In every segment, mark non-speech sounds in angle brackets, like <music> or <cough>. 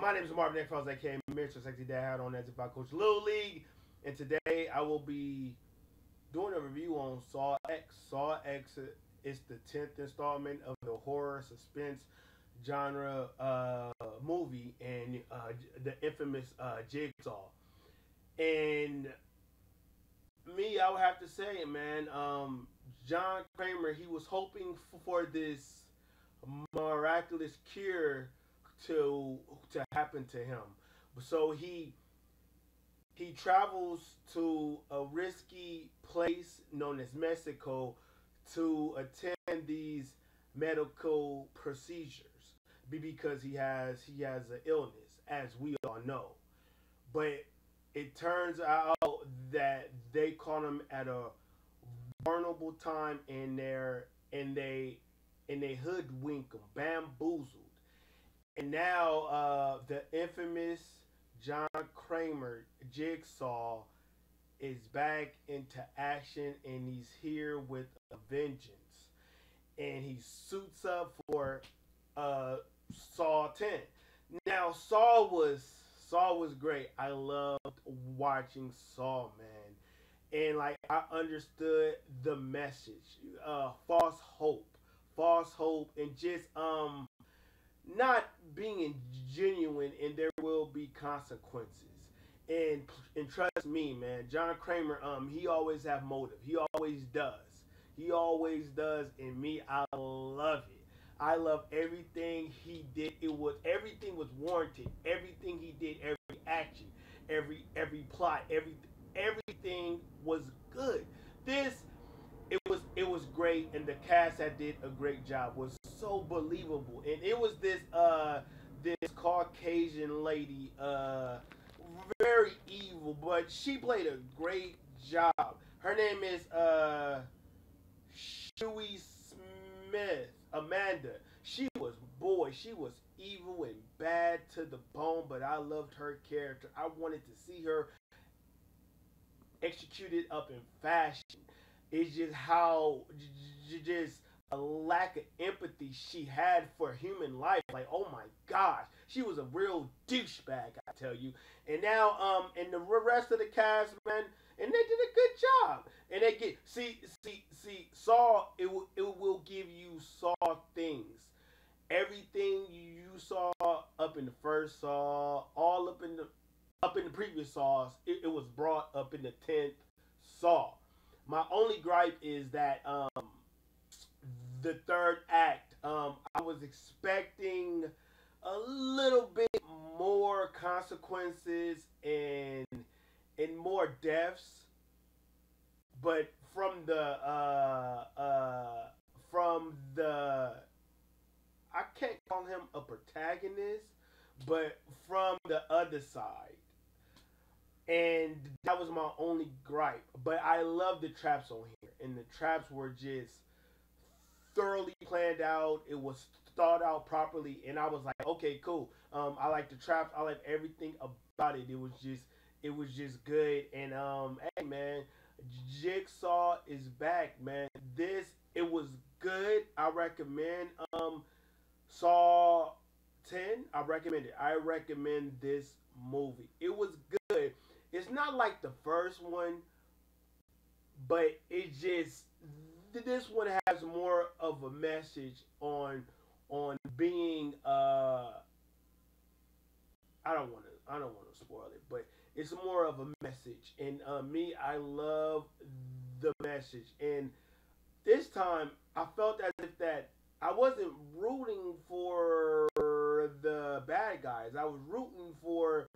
My name is Marvin X Files, aka Mr. Sexy Dad Hat on as if I coach Little League. And today I will be doing a review on Saw X. Saw X is the 10th installment of the horror suspense genre uh, movie and uh, the infamous uh, Jigsaw. And me, I would have to say, man, um, John Kramer, he was hoping for this miraculous cure to to happen to him. So he he travels to a risky place known as Mexico to attend these medical procedures because he has he has an illness as we all know. But it turns out that they caught him at a vulnerable time in there and they and they hoodwink him, bamboozled. And now uh, the infamous John Kramer Jigsaw is back into action and he's here with a vengeance. And he suits up for uh, Saw 10. Now Saw was Saw was great. I loved watching Saw, man. And like I understood the message. Uh false hope. False hope and just um not being genuine and there will be consequences. And and trust me, man, John Kramer, um, he always have motive. He always does. He always does, and me, I love it. I love everything he did. It was everything was warranted. Everything he did, every action, every every plot, every everything was good. This was great, and the cast that did a great job was so believable. And it was this uh this Caucasian lady, uh very evil, but she played a great job. Her name is uh Shawnee Smith, Amanda. She was boy, she was evil and bad to the bone, but I loved her character. I wanted to see her executed up in fashion. It's just how just a lack of empathy she had for human life. Like, oh my gosh, she was a real douchebag, I tell you. And now, um, and the rest of the cast, man, and they did a good job. And they get see, see, see, Saw. It will, it will give you Saw things. Everything you saw up in the first Saw, all up in the up in the previous Saws, it, it was brought up in the tenth Saw. My only gripe is that um, the third act, um, I was expecting a little bit more consequences and and more deaths, but from the uh, uh, from the I can't call him a protagonist, but from the other side. And that was my only gripe. But I love the traps on here. And the traps were just thoroughly planned out. It was thought out properly. And I was like, okay, cool. Um, I like the traps. I like everything about it. It was just it was just good. And um, hey man, Jigsaw is back, man. This it was good. I recommend um Saw 10. I recommend it. I recommend this movie. It was good. It's not like the first one, but it just this one has more of a message on on being uh I don't want to I don't want to spoil it, but it's more of a message. And uh, me, I love the message. And this time, I felt as if that I wasn't rooting for the bad guys. I was rooting for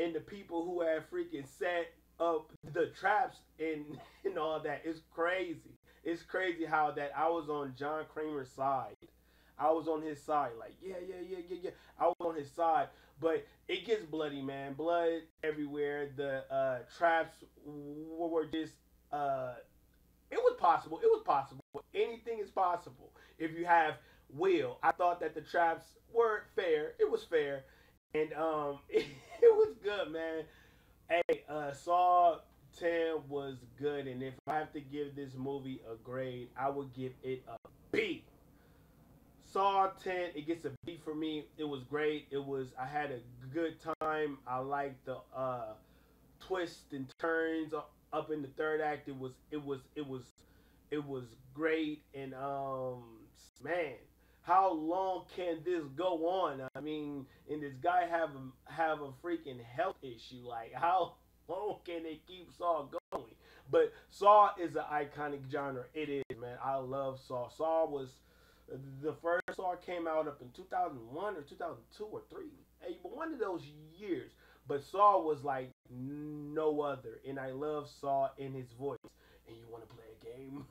and the people who had freaking set up the traps and <laughs> and all that. It's crazy. It's crazy how that I was on John Kramer's side. I was on his side, like yeah, yeah, yeah, yeah, yeah. I was on his side, but it gets bloody, man. Blood everywhere. The uh, traps were just. Uh, it was possible. It was possible. Anything is possible if you have will. I thought that the traps were fair. It was fair, and um, it, <laughs> it was good, man. Hey, uh, Saw 10 was good, and if I have to give this movie a grade, I would give it a B. Saw 10, it gets a B for me. It was great. It was I had a good time. I liked the uh twists and turns up in the third act. It was it was it was it was great and um man, how long can this go on? I mean, and this guy have a, have a freaking health issue. Like how long can they keep Saw going? But Saw is an iconic genre. It is, man. I love Saw. Saw was the first Saw came out up in 2001 or 2002 or three, one of those years. But Saw was like no other, and I love Saw in his voice. And you want to play a game?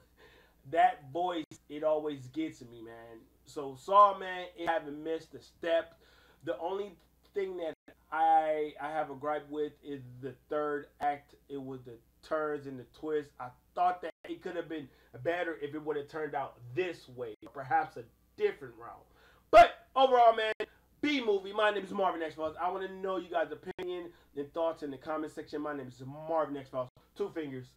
That voice, it always gets me, man. So Saw, man, it haven't missed a step. The only thing that I I have a gripe with is the third act. It was the turns and the twists. I thought that it could have been better if it would have turned out this way, perhaps a different route. But overall, man, B movie. My name is Marvin X Files. I want to know you guys' opinion and thoughts in the comment section. My name is Marvin X Files. Two fingers.